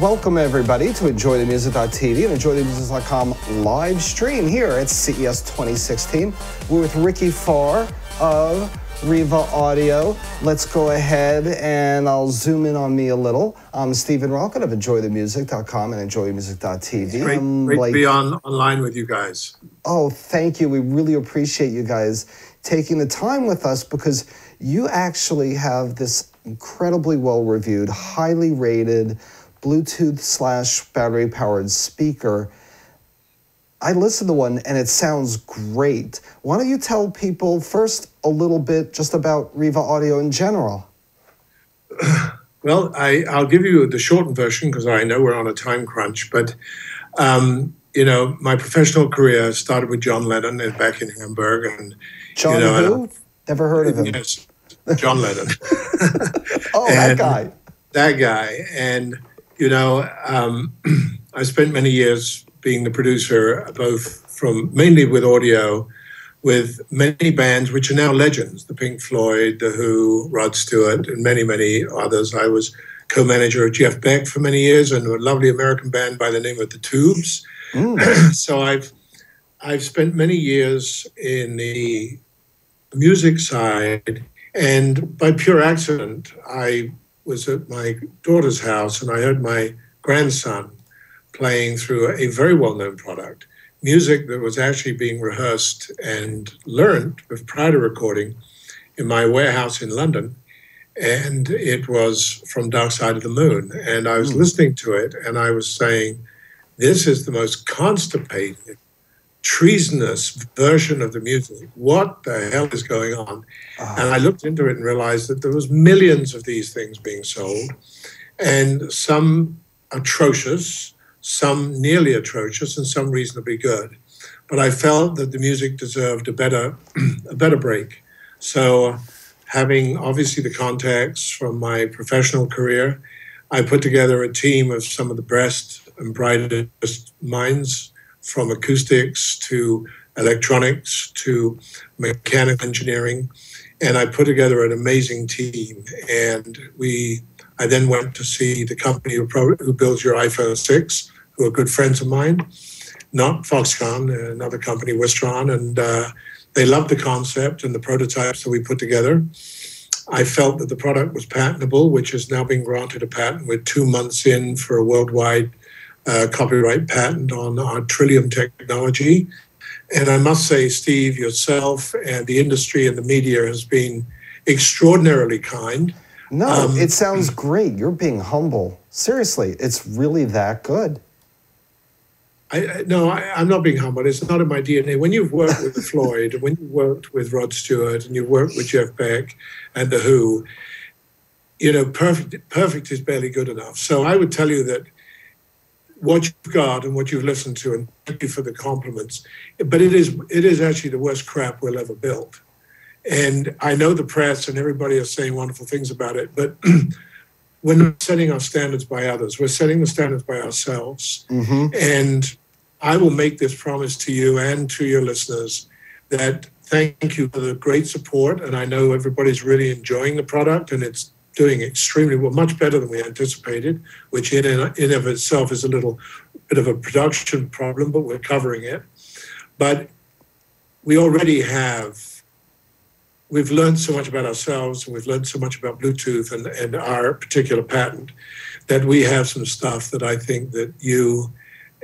Welcome, everybody, to EnjoyTheMusic.tv and EnjoyTheMusic.com live stream here at CES 2016. We're with Riki Farr of Riva Audio. Let's go ahead and I'll zoom in on me a little. I'm Steven Rochlin of EnjoyTheMusic.com and EnjoyTheMusic.tv. Great, I'm great like- to be on online with you guys. Oh, thank you. We really appreciate you guys taking the time with us because you actually have this incredibly well reviewed, highly rated Bluetooth slash battery powered speaker. I listened to one and it sounds great. Why don't you tell people first a little bit just about Riva Audio in general? Well, I, I'll give you the shortened version because I know we're on a time crunch. But, um, you know, my professional career started with John Lennon and back in Hamburg. And, John you know, who? Never heard of him. yes, John Lennon. Oh, that guy. that guy. And, you know, um, I spent many years being the producer, both from mainly with audio, with many bands which are now legends the Pink Floyd, The Who, Rod Stewart, and many, many others. I was co manager of Jeff Beck for many years and a lovely American band by the name of The Tubes. so I've I've spent many years in the music side, and by pure accident, I was at my daughter's house and I heard my grandson playing through a very well known product, music that was actually being rehearsed and learned prior to recording in my warehouse in London. And it was from Dark Side of the Moon. And I was hmm. listening to it and I was saying, this is the most constipated, treasonous version of the music. What the hell is going on? Ah. And I looked into it and realized that there was millions of these things being sold, and some atrocious, some nearly atrocious, and some reasonably good. But I felt that the music deserved a better, a better break. So, having obviously the contacts from my professional career, I put together a team of some of the best and brightest minds from acoustics to electronics to mechanical engineering and I put together an amazing team. And we, I then went to see the company who, pro- who builds your iPhone 6, who are good friends of mine, not Foxconn, another company, Wistron, and uh, they loved the concept and the prototypes that we put together. I felt that the product was patentable, which is now being granted a patent. We're two months in for a worldwide copyright patent on our Trillium technology. And I must say, Steve, yourself and the industry and the media has been extraordinarily kind. No, Um, it sounds great. You're being humble. Seriously, it's really that good. I, I no, I, I'm not being humble. It's not in my DNA. When you've worked with Floyd, when you've worked with Rod Stewart, and you've worked with Jeff Beck and the Who, you know, perfect perfect is barely good enough. So I would tell you that what you've got and what you've listened to, and thank you for the compliments. But it is it is actually the worst crap we'll ever build. And I know the press and everybody is saying wonderful things about it, but we're not setting our standards by others. We're setting the standards by ourselves. Mm-hmm. And I will make this promise to you and to your listeners that thank you for the great support. And I know everybody's really enjoying the product and it's doing extremely well, much better than we anticipated, which in and in of itself is a little bit of a production problem, but we're covering it. But we already have we've learned so much about ourselves and we've learned so much about Bluetooth and, and our particular patent that we have some stuff that I think that you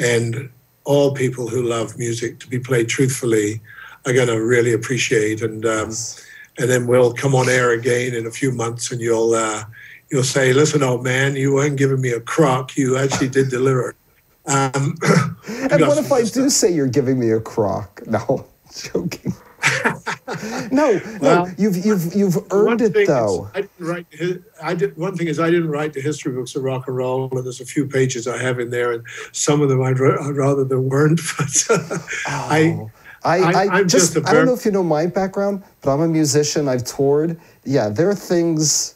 and all people who love music to be played truthfully are going to really appreciate. And um, and then we'll come on air again in a few months and you'll uh, you'll say, listen, old man, you weren't giving me a crock. You actually did deliver. Um, And what if I do say you're giving me a crock? No, joking. no, no, you've you've you've One earned it thing is, though. I didn't write. I did. One thing is, I didn't write the history books of rock and roll, and there's a few pages I have in there, and some of them I'd, I'd rather there weren't. But Oh. I, I- I, I'm just, I don't know if you know my background, but I'm a musician. I've toured. Yeah, there are things.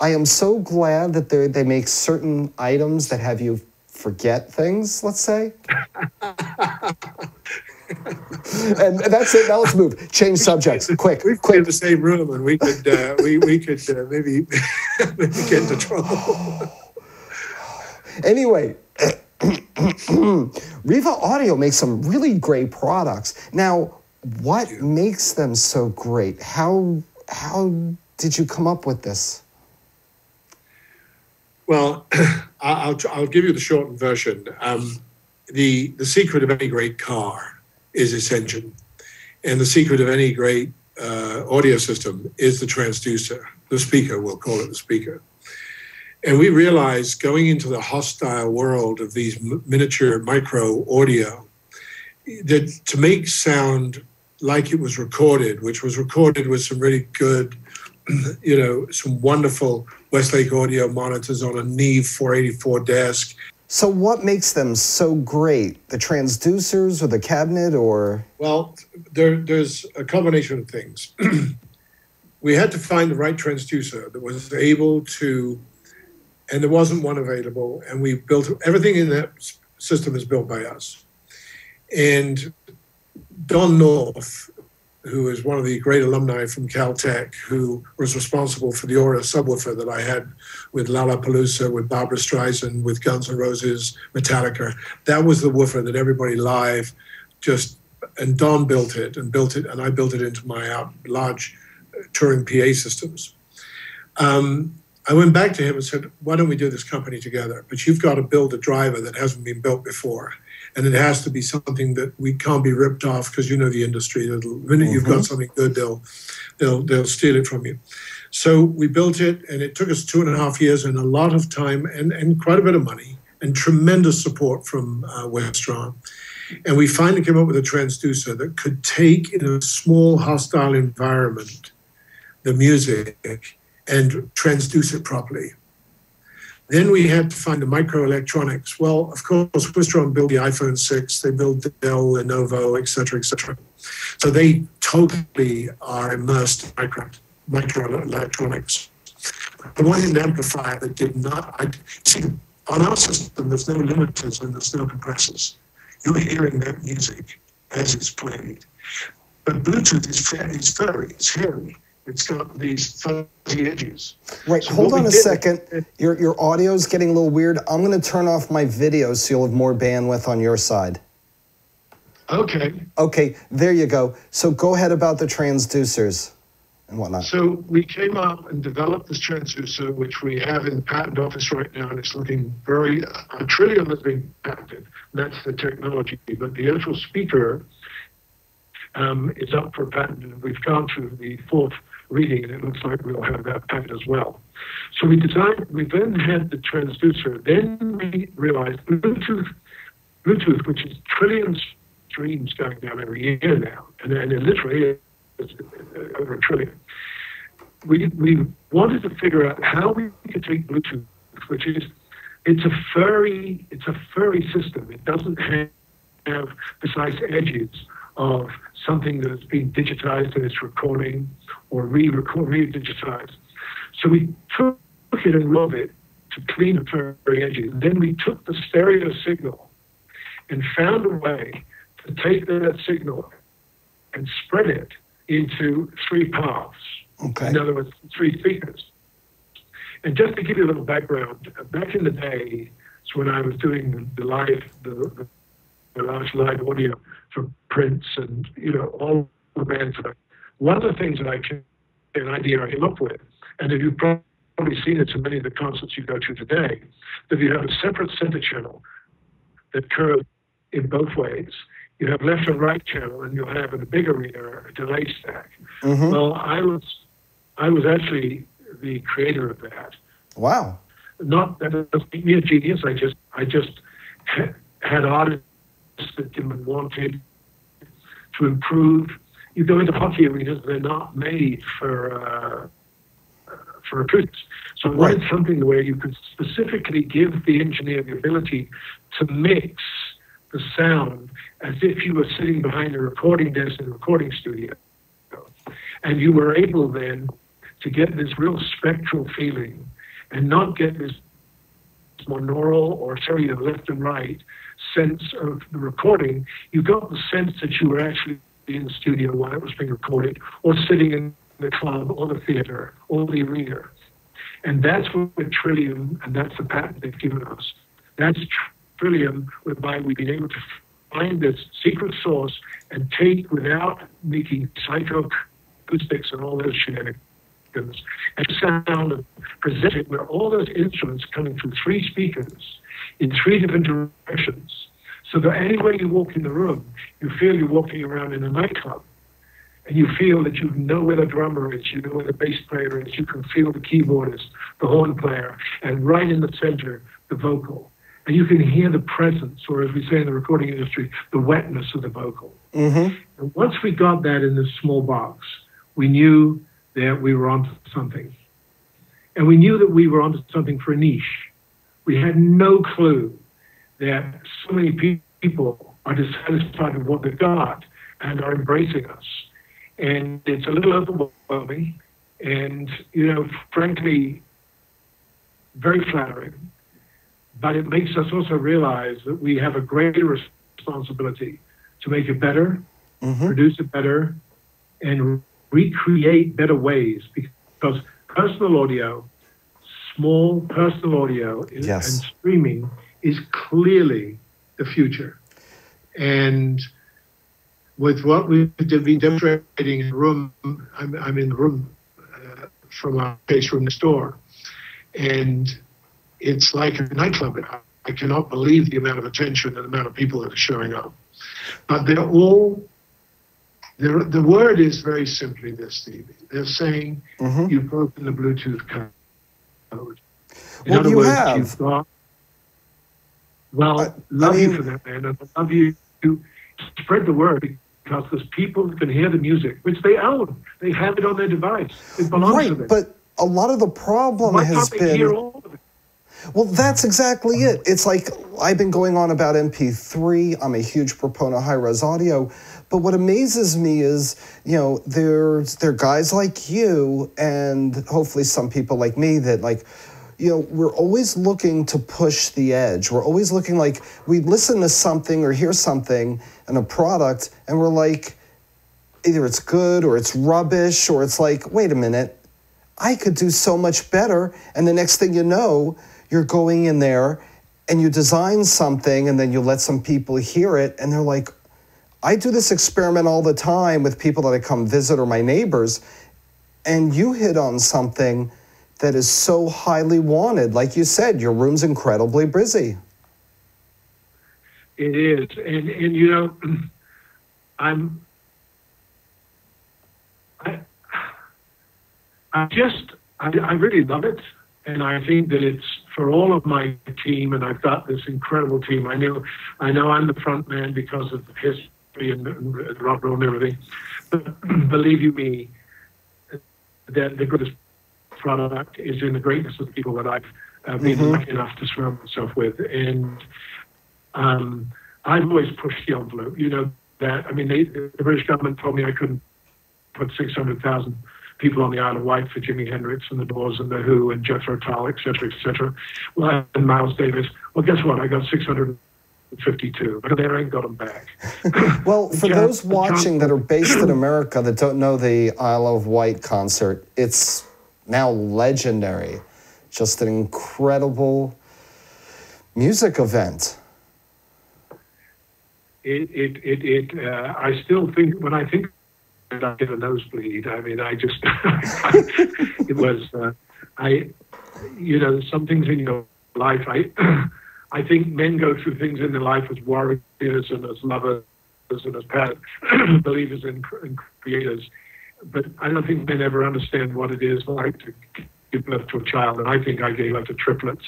I am so glad that they they make certain items that have you forget things. Let's say. and that's it. Now let's move. Change subjects. Quick, we could be in the same room, and we could uh, we we could uh, maybe maybe get into trouble. anyway, Riva Audio makes some really great products. Now, what makes them so great? How how did you come up with this? Well, I'll, I'll give you the shortened version. Um, the the secret of any great car is its engine, and the secret of any great uh, audio system is the transducer, the speaker. We'll call it the speaker. And we realized going into the hostile world of these miniature micro audio that to make sound like it was recorded, which was recorded with some really good, you know, some wonderful Westlake audio monitors on a Neve 484 desk. So, what makes them so great? The transducers or the cabinet or? Well, there, there's a combination of things. we had to find the right transducer that was able to and there wasn't one available. And we built everything in that system is built by us. And Don North, who is one of the great alumni from Caltech, who was responsible for the Aura subwoofer that I had with Lollapalooza, with Barbra Streisand, with Guns N' Roses, Metallica. That was the woofer that everybody live just, and Don built it and built it, and I built it into my uh, large touring PA systems. Um, I went back to him and said, why don't we do this company together? But you've got to build a driver that hasn't been built before. And it has to be something that we can't be ripped off because you know the industry. The minute mm-hmm. you've got mm-hmm. something good, they'll, they'll, they'll steal it from you. So we built it, and it took us two and a half years and a lot of time and, and quite a bit of money and tremendous support from uh, Wistron. And we finally came up with a transducer that could take in a small hostile environment the music and transduce it properly. Then we had to find the microelectronics. Well, of course, Wistron built the iPhone 6, they built Dell, Lenovo, et cetera, et cetera. So they totally are immersed in micro, microelectronics. The one in amplifier that did not, I, see, on our system, there's no limiters and there's no compressors. You're hearing that music as it's played. But Bluetooth is, fair, is furry, it's hairy. It's got these fuzzy edges. Right. So hold on a second. Your your audio is getting a little weird. I'm going to turn off my video so you'll have more bandwidth on your side. Okay. Okay. There you go. So go ahead about the transducers and whatnot. So we came up and developed this transducer, which we have in the patent office right now, and it's looking very. A Trillium has been patented. That's the technology, but the actual speaker um, is up for patent, and we've gone through the fourth reading, and it looks like we'll have that patent as well. So we designed, we then had the transducer. Then we realized Bluetooth, Bluetooth, which is trillions streams going down every year now, and, and it literally over a trillion. We, we wanted to figure out how we could take Bluetooth, which is it's a furry it's a furry system. It doesn't have, have precise edges of something that has been digitized and it's recording or re-record, re-digitized. So we took it and wrote it to clean the furry edges. Then we took the stereo signal and found a way to take that signal and spread it into three paths. Okay. In other words, three speakers. And just to give you a little background, back in the day, so when I was doing the live, the large live audio for Prince and you know all the bands. That I, one of the things that I can, an idea I came up with, and if you've probably seen it in many of the concerts you go to today, that you have a separate center channel that curves in both ways. You have left and right channel, and you'll have in a big arena a delay stack. Mm-hmm. Well, I was I was actually the creator of that. Wow. Not that doesn't make me a genius. I just I just had artists that wanted to improve. You go into hockey arenas; they're not made for uh, for acoustics. So I wanted something where you could specifically give the engineer the ability to mix the sound as if you were sitting behind a recording desk in a recording studio, and you were able then to get this real spectral feeling and not get this monaural or stereo left and right sense of the recording, you got the sense that you were actually in the studio while it was being recorded, or sitting in the club or the theater or the arena. And that's what Trillium, and that's the patent they've given us, That's Trillium, whereby we've been able to find this secret source and take without making psychoacoustics and all those shenanigans and sound and present it where all those instruments coming through three speakers in three different directions. So that anywhere you walk in the room, you feel you're walking around in a nightclub. And you feel that you know where the drummer is, you know where the bass player is, you can feel the keyboardist, the horn player, and right in the center, the vocal. And you can hear the presence, or as we say in the recording industry, the wetness of the vocal. Mm-hmm. And once we got that in this small box, we knew that we were onto something. And we knew that we were onto something for a niche. We had no clue that so many people are dissatisfied with what they've got and are embracing us. And it's a little overwhelming and, you know, frankly, very flattering. But it makes us also realize that we have a greater responsibility to make it better, Mm-hmm. produce it better, and recreate better ways because personal audio, small personal audio Yes. and streaming is clearly the future. And with what we've been demonstrating in the room, I'm, I'm in the room uh, from our case room next door, and it's like a nightclub. I- I cannot believe the amount of attention and the amount of people that are showing up. But they're all the, the word is very simply this, Stevie. They're saying Mhm. you've broken the Bluetooth code. In Well, other you words, have. you've. Well, I- I love mean- you for that, man. and I love you to spread the word because there's people who can hear the music, which they own. They have it on their device. It belongs to Right, them. but a lot of the problem Why has been. all of it? Well, that's exactly it. It's like I've been going on about MP3. I'm a huge proponent of high res audio. But what amazes me is, you know, there's there are guys like you and hopefully some people like me that like, you know, we're always looking to push the edge. We're always looking like we listen to something or hear something in a product and we're like, either it's good or it's rubbish or it's like, wait a minute, I could do so much better. And the next thing you know, you're going in there and you design something and then you let some people hear it and they're like, I do this experiment all the time with people that I come visit or my neighbors, and you hit on something that is so highly wanted. Like you said, your room's incredibly busy. It is, and and you know, I'm, I, I just, I, I really love it, and I think that it's for all of my team, and I've got this incredible team. I know, I know, I'm the front man because of the history and, and rock and roll and everything, but believe you me, that the greatest product is in the greatness of the people that I've uh, been Mhm. lucky enough to surround myself with, and um, I've always pushed the envelope. You know that. I mean, they, the British government told me I couldn't put 600,000 people on the Isle of Wight for Jimi Hendrix and the Doors and the Who and Jethro Tull, et cetera, et cetera. Well, and Miles Davis. Well, guess what? I got 652, but they ain't got them back. Well, for John- those John- watching that are based in America that don't know the Isle of Wight concert, it's now legendary. Just an incredible music event. it it it, it uh, I still think when I think I get a nosebleed. I mean, I just it was uh, I you know some things in your life. I I think men go through things in their life as warriors and as lovers and as pa- believers in, in creators, but I don't think men ever understand what it is like to give birth to a child. And I think I gave birth to triplets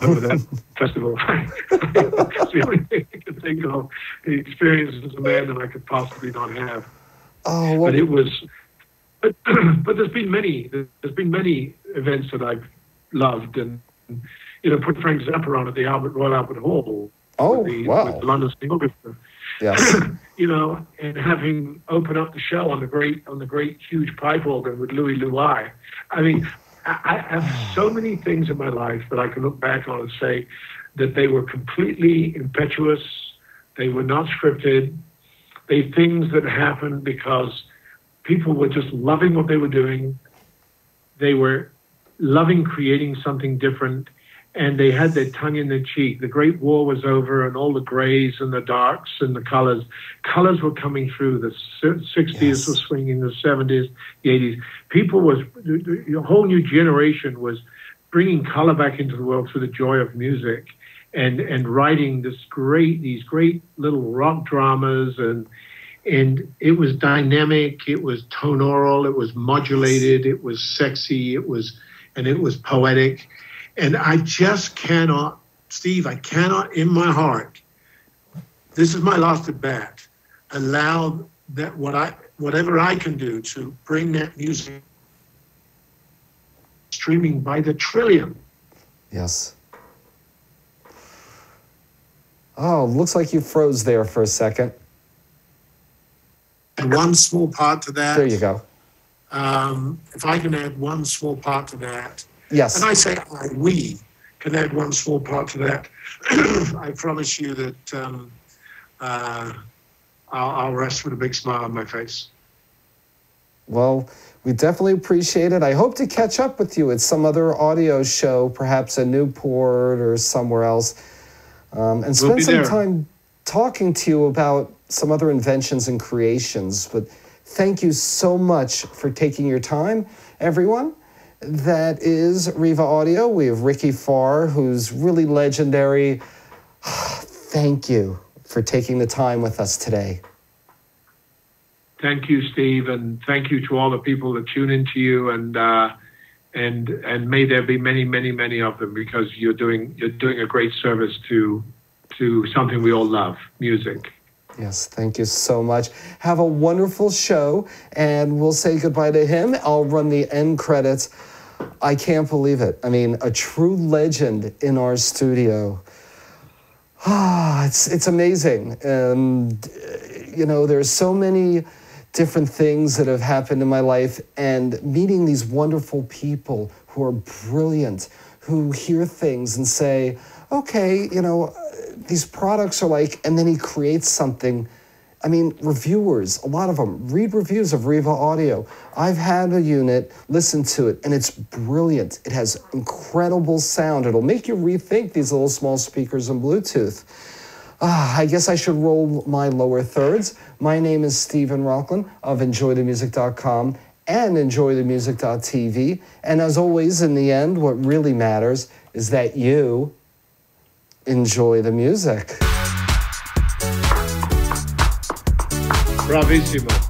over that festival. it's the only thing I can think of. The experience as a man that I could possibly not have. Oh, But it was. But, but there's been many. There's been many events that I've loved, and you know, put Frank Zappa on at the Albert Royal Albert Hall. Oh, with the, wow. The London Symphony Orchestra yes. you know, and having open up the show on the great on the great huge pipe organ with Louie Louie. I mean, I, I have so many things in my life that I can look back on and say that they were completely impetuous. They were not scripted. They things that happened because people were just loving what they were doing. They were loving creating something different, and they had their tongue in their cheek. The Great War was over, and all the grays and the darks and the colors. Colors were coming through. The 60s yes. were swinging, the 70s, the 80s. People was, a whole new generation was bringing color back into the world through the joy of music and, and writing this great, these great little rock dramas and, and it was dynamic, it was tonal, it was modulated, it was sexy, it was, and it was poetic and I just cannot, Steve, I cannot in my heart, this is my last at bat, allow that what I whatever I can do to bring that music streaming by the trillion. Yes. Oh, looks like you froze there for a second. And one small part to that. There you go. Um, if I can add one small part to that, Yes. And I say I, we can add one small part to that. I promise you that um, uh, I'll, I'll rest with a big smile on my face. Well, we definitely appreciate it. I hope to catch up with you at some other audio show, perhaps in Newport or somewhere else, um, and spend we'll some there. time talking to you about some other inventions and creations. But thank you so much for taking your time, everyone that is Riva Audio. We have Riki Farr, who's really legendary. Thank you for taking the time with us today. Thank you, Steve, and thank you to all the people that tune into you, and uh, and and may there be many, many, many of them because you're doing you're doing a great service to to something we all love, music. Yes, thank you so much. Have a wonderful show, and we'll say goodbye to him. I'll run the end credits. I can't believe it. I mean, a true legend in our studio. Ah, it's it's amazing, and you know, there's so many different things that have happened in my life, and meeting these wonderful people who are brilliant, who hear things and say, okay, you know, these products are like, and then he creates something I mean, reviewers, a lot of them read reviews of Riva Audio. I've had a unit, listen to it, and it's brilliant. It has incredible sound. It'll make you rethink these little small speakers and Bluetooth. Ah, I guess I should roll my lower thirds. My name is Steven Rochlin of EnjoyTheMusic.com and EnjoyTheMusic.tv. And as always, in the end, what really matters is that you enjoy the music. Bravíssimo.